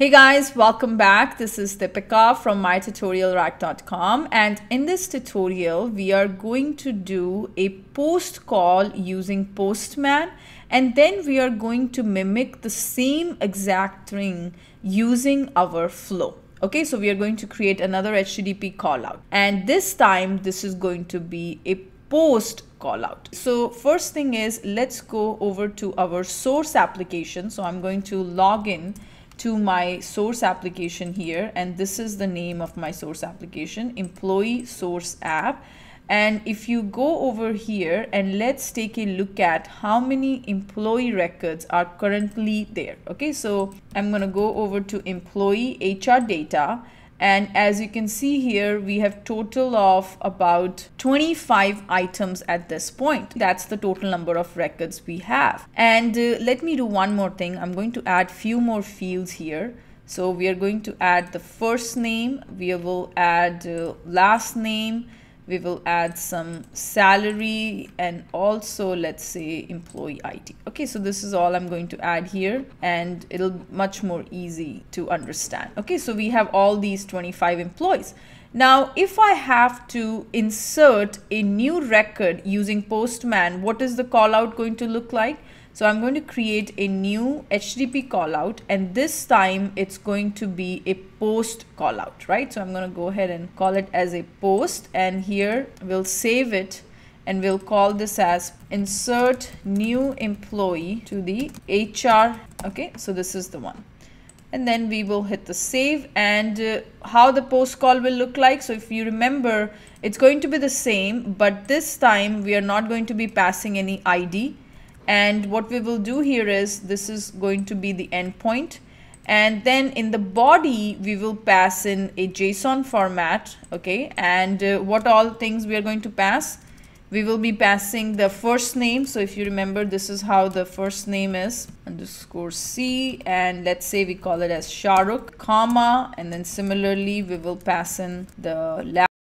Hey guys, welcome back. This is Deepika from mytutorialrack.com and in this tutorial we are going to do a post call using Postman and then we are going to mimic the same exact thing using our flow. Okay, so we are going to create another HTTP callout and this time this is going to be a post callout. So first thing is let's go over to our source application. So I'm going to log in to my source application here and this is the name of my source application employee source app. And if you go over here and let's take a look at how many employee records are currently there. Okay so i'm going to go over to employee hr data and as you can see here we have total of about 25 items at this point. That's the total number of records we have. And uh, let me do one more thing. I'm going to add few more fields here. So we are going to add the first name. We will add uh, last name we will add some salary and also let's say employee ID. Okay, so this is all I'm going to add here and it'll much more easy to understand. Okay, so we have all these 25 employees. Now, if I have to insert a new record using Postman, what is the callout going to look like? So I'm going to create a new HTTP callout and this time it's going to be a post callout, right? So I'm going to go ahead and call it as a post and here we'll save it and we'll call this as insert new employee to the HR. Okay, so this is the one. And then we will hit the save and uh, how the post call will look like. So if you remember, it's going to be the same, but this time we are not going to be passing any ID and what we will do here is this is going to be the endpoint and then in the body we will pass in a JSON format okay? And uh, what all things we are going to pass? We will be passing the first name. So if you remember this is how the first name is underscore C. And let's say we call it as Shahrukh comma. And then similarly we will pass in the